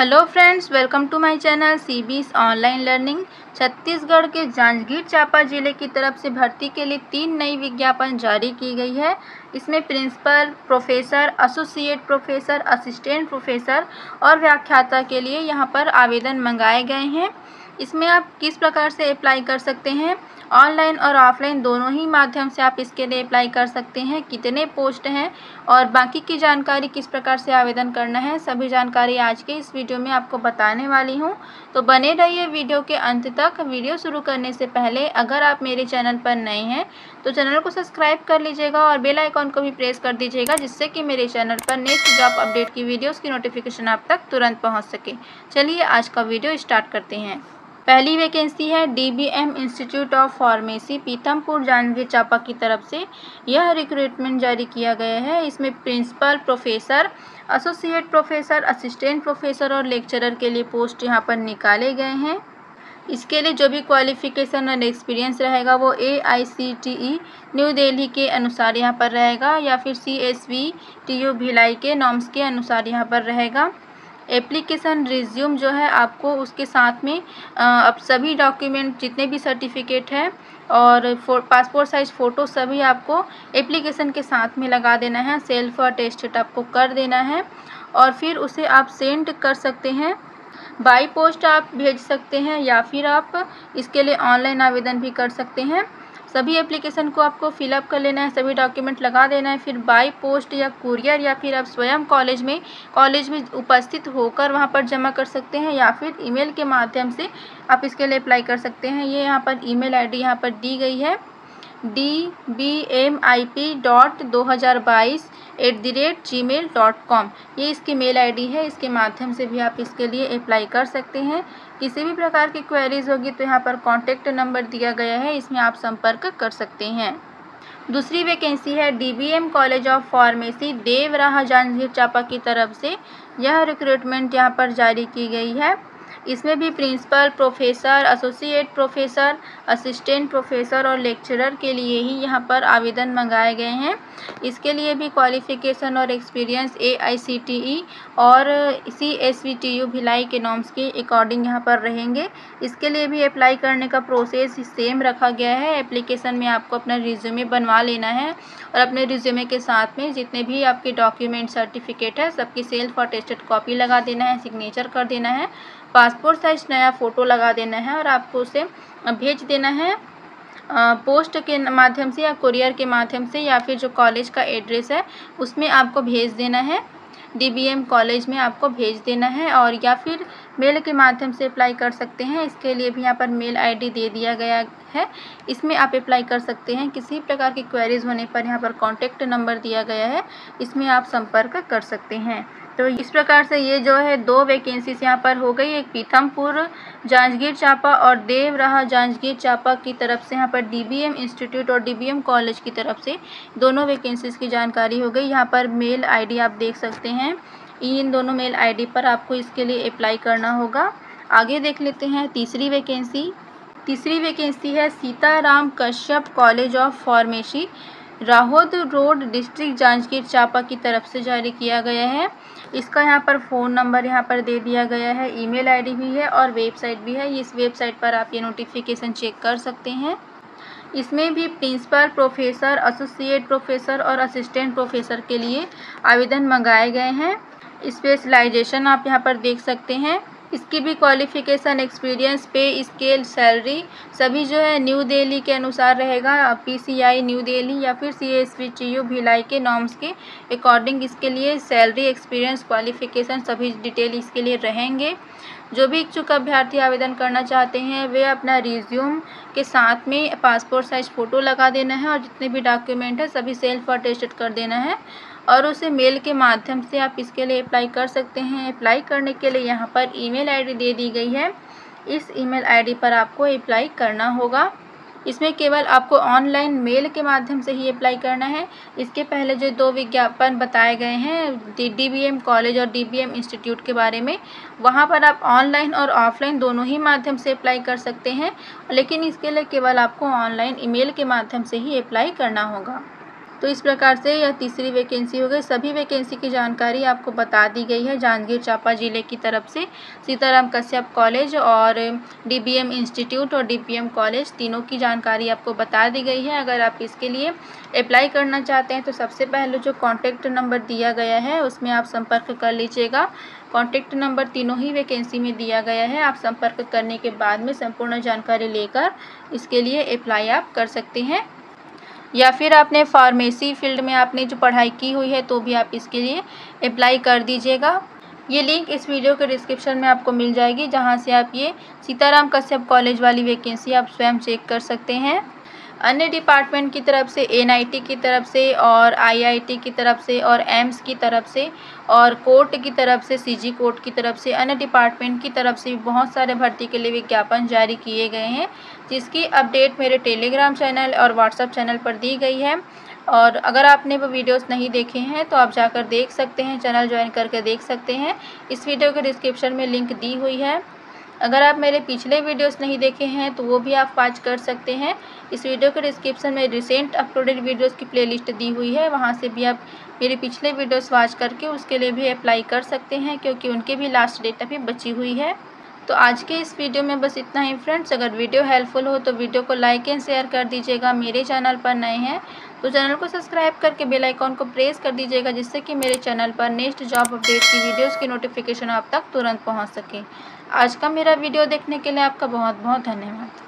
Hello friends welcome to my channel C Bs online learning Chhattisgarh के जांजगीर चांपा ज़िले की तरफ़ से भर्ती के लिए तीन नई विज्ञापन जारी की गई है। इसमें principal, professor, associate professor, assistant professor और व्याख्याता के लिए यहाँ पर आवेदन मंगाए गए हैं। इसमें आप किस प्रकार से अप्लाई कर सकते हैं? ऑनलाइन और ऑफलाइन दोनों ही माध्यम से आप इसके लिए अप्लाई कर सकते हैं। कितने पोस्ट हैं और बाकी की जानकारी किस प्रकार से आवेदन करना है, सभी जानकारी आज के इस वीडियो में आपको बताने वाली हूँ। तो बने रहिए वीडियो के अंत तक। वीडियो शुरू करने से पहले अगर आप मेरे चैनल पर नए हैं तो चैनल को सब्सक्राइब कर लीजिएगा और बेल आइकॉन को भी प्रेस कर दीजिएगा जिससे कि मेरे चैनल पर नेक्स्ट जॉब अपडेट की वीडियोज़ की नोटिफिकेशन आप तक तुरंत पहुँच सके। चलिए आज का वीडियो स्टार्ट करते हैं। पहली वैकेंसी है DBM institute of pharmacy Pithampur Janjgir Champa की तरफ़ से। यह रिक्रूटमेंट जारी किया गया है। इसमें principal professor associate professor assistant professor और लेक्चरर के लिए पोस्ट यहाँ पर निकाले गए हैं। इसके लिए जो भी क्वालिफिकेशन और एक्सपीरियंस रहेगा वो A I C T E new Delhi के अनुसार यहाँ पर रहेगा या फिर C S V T U Bhilai के नॉर्म्स के अनुसार यहाँ पर रहेगा। एप्लीकेशन रिज्यूम जो है आपको उसके साथ में अब सभी डॉक्यूमेंट जितने भी सर्टिफिकेट है और पासपोर्ट साइज़ फ़ोटो सभी आपको एप्लीकेशन के साथ में लगा देना है। सेल्फ और अटेस्टेड आपको कर देना है और फिर उसे आप सेंड कर सकते हैं। बाई पोस्ट आप भेज सकते हैं या फिर आप इसके लिए ऑनलाइन आवेदन भी कर सकते हैं। सभी एप्लीकेशन को आपको फिलअप कर लेना है, सभी डॉक्यूमेंट लगा देना है, फिर बाई पोस्ट या कुरियर या फिर आप स्वयं कॉलेज में कॉलेज में उपस्थित होकर वहाँ पर जमा कर सकते हैं या फिर ईमेल के माध्यम से आप इसके लिए अप्लाई कर सकते हैं। ये यहाँ पर ईमेल आईडी यहाँ पर दी गई है। D B M I P dot दो हज़ार बाईस at the rate Gmail dot com ये इसकी मेल आईडी है, इसके माध्यम से भी आप इसके लिए अप्लाई कर सकते हैं। किसी भी प्रकार की क्वेरीज होगी तो यहाँ पर कॉन्टेक्ट नंबर दिया गया है, इसमें आप संपर्क कर सकते हैं। दूसरी वैकेंसी है DBM college of pharmacy Devrah Janjgir Champa की तरफ़ से। यह रिक्रूटमेंट यहाँ पर जारी की गई है। इसमें भी principal professor, associate professor, assistant professor और लेक्चरर के लिए ही यहाँ पर आवेदन मंगाए गए हैं। इसके लिए भी क्वालिफ़िकेशन और experience A I C T E और C S V T U Bhilai के नॉर्म्स के अकॉर्डिंग यहाँ पर रहेंगे। इसके लिए भी अप्लाई करने का प्रोसेस सेम रखा गया है। एप्लीकेशन में आपको अपना रिज्यूमे बनवा लेना है और अपने रिज्यूमे के साथ में जितने भी आपके डॉक्यूमेंट सर्टिफिकेट है, सबकी सेल्फ और टेस्टेड कॉपी लगा देना है, सिग्नेचर कर देना है। पासपोर्ट साइज़ नया फ़ोटो लगा देना है और आपको उसे भेज देना है। पोस्ट के माध्यम से या कुरियर के माध्यम से या फिर जो कॉलेज का एड्रेस है, उसमें आपको भेज देना है। डीबीएम कॉलेज में आपको भेज देना है और या फिर मेल के माध्यम से अप्लाई कर सकते हैं। इसके लिए भी यहाँ पर मेल आईडी दे दिया गया है। इसमें आप अप्लाई कर सकते हैं। किसी प्रकार की क्वेरीज होने पर यहाँ पर कॉन्टेक्ट नंबर दिया गया है। इसमें आप संपर्क कर सकते हैं। तो इस प्रकार से ये जो है दो वैकेंसीज यहाँ पर हो गई। एक पीथमपुर, जांजगीर चापा और देवराह, जांजगीर चांपा की तरफ़ से यहाँ पर डीबीएम इंस्टीट्यूट और डीबीएम कॉलेज की तरफ़ से दोनों वैकेंसीज की जानकारी हो गई। यहाँ पर मेल आईडी आप देख सकते हैं। इन दोनों मेल आईडी पर आपको इसके लिए अप्लाई करना होगा। आगे देख लेते हैं तीसरी वैकेंसी तीसरी वैकेंसी है Sitaram Kashyap college of pharmacy Rahod road district Janjgir Champa की तरफ़ से जारी किया गया है। इसका यहाँ पर फ़ोन नंबर यहाँ पर दे दिया गया है। ईमेल आईडी भी है और वेबसाइट भी है। इस वेबसाइट पर आप ये नोटिफिकेशन चेक कर सकते हैं। इसमें भी प्रिंसिपल प्रोफेसर, एसोसिएट प्रोफेसर और असिस्टेंट प्रोफेसर के लिए आवेदन मंगाए गए हैं। स्पेशलाइजेशन आप यहाँ पर देख सकते हैं। इसकी भी qualification experience pay scale salary सभी जो है न्यू दिल्ली के अनुसार रहेगा। पीसीआई न्यू दिल्ली या फिर C S V T U Bhilai के नॉर्म्स के अकॉर्डिंग इसके लिए सैलरी एक्सपीरियंस क्वालिफ़िकेशन सभी डिटेल इसके लिए रहेंगे। जो भी इच्छुक अभ्यर्थी आवेदन करना चाहते हैं, वे अपना रिज्यूम के साथ में पासपोर्ट साइज़ फ़ोटो लगा देना है और जितने भी डॉक्यूमेंट है सभी सेल्फ अटेस्टेड कर देना है। और उसे मेल के माध्यम से आप इसके लिए अप्लाई कर सकते हैं। अप्लाई करने के लिए यहाँ पर ईमेल आईडी दे दी गई है। इस ईमेल आईडी पर आपको अप्लाई करना होगा। इसमें केवल आपको ऑनलाइन मेल के माध्यम से ही अप्लाई करना है। इसके पहले जो दो विज्ञापन बताए गए हैं डीबीएम कॉलेज और डीबीएम इंस्टीट्यूट के बारे में, वहाँ पर आप ऑनलाइन और ऑफलाइन दोनों ही माध्यम से अप्लाई कर सकते हैं। लेकिन इसके लिए केवल आपको ऑनलाइन ईमेल के माध्यम से ही अप्लाई करना होगा। तो इस प्रकार से यह तीसरी वैकेंसी हो गई। सभी वैकेंसी की जानकारी आपको बता दी गई है जांजगीर चांपा ज़िले की तरफ़ से। सीताराम कश्यप कॉलेज और डीबीएम इंस्टीट्यूट और डीपीएम कॉलेज तीनों की जानकारी आपको बता दी गई है। अगर आप इसके लिए अप्लाई करना चाहते हैं तो सबसे पहले जो कॉन्टैक्ट नंबर दिया गया है, उसमें आप संपर्क कर लीजिएगा। कॉन्टैक्ट नंबर तीनों ही वैकेंसी में दिया गया है। आप संपर्क करने के बाद में संपूर्ण जानकारी लेकर इसके लिए अप्लाई आप कर सकते हैं। या फिर आपने फार्मेसी फ़ील्ड में आपने जो पढ़ाई की हुई है तो भी आप इसके लिए अप्लाई कर दीजिएगा। ये लिंक इस वीडियो के डिस्क्रिप्शन में आपको मिल जाएगी, जहाँ से आप ये सीताराम कश्यप कॉलेज वाली वैकेंसी आप स्वयं चेक कर सकते हैं। अन्य डिपार्टमेंट की तरफ़ से एनआईटी की तरफ़ से और आईआईटी की तरफ़ से और एम्स की तरफ़ से और कोर्ट की तरफ़ से सीजी कोर्ट की तरफ़ से, अन्य डिपार्टमेंट की तरफ़ से बहुत सारे भर्ती के लिए विज्ञापन जारी किए गए हैं, जिसकी अपडेट मेरे टेलीग्राम चैनल और व्हाट्सएप चैनल पर दी गई है। और अगर आपने वो वीडियोस नहीं देखे हैं तो आप जाकर देख सकते हैं चैनल ज्वाइन करके देख सकते हैं। इस वीडियो के डिस्क्रिप्शन में लिंक दी हुई है। अगर आप मेरे पिछले वीडियोस नहीं देखे हैं तो वो भी आप वॉच कर सकते हैं। इस वीडियो के डिस्क्रिप्शन में रिसेंट अपलोडेड वीडियोस की प्लेलिस्ट दी हुई है। वहाँ से भी आप मेरे पिछले वीडियोस वॉच करके उसके लिए भी अप्लाई कर सकते हैं, क्योंकि उनकी भी लास्ट डेट अभी बची हुई है। तो आज के इस वीडियो में बस इतना ही फ्रेंड्स अगर वीडियो हेल्पफुल हो तो वीडियो को लाइक एंड शेयर कर दीजिएगा। मेरे चैनल पर नए हैं तो चैनल को सब्सक्राइब करके बेल आइकॉन को प्रेस कर दीजिएगा, जिससे कि मेरे चैनल पर नेक्स्ट जॉब अपडेट की वीडियोस की नोटिफिकेशन आप तक तुरंत पहुँच सके। आज का मेरा वीडियो देखने के लिए आपका बहुत बहुत धन्यवाद।